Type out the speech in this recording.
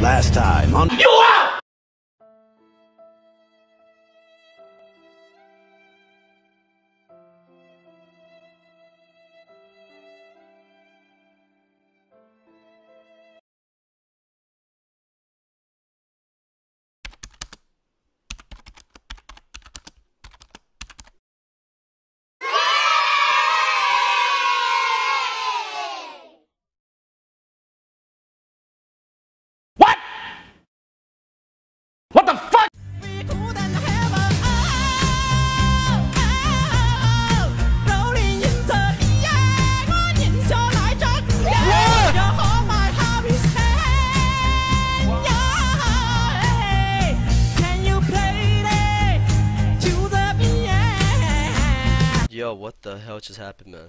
Last time on. What? To the end？Yo, what the hell just happened, man?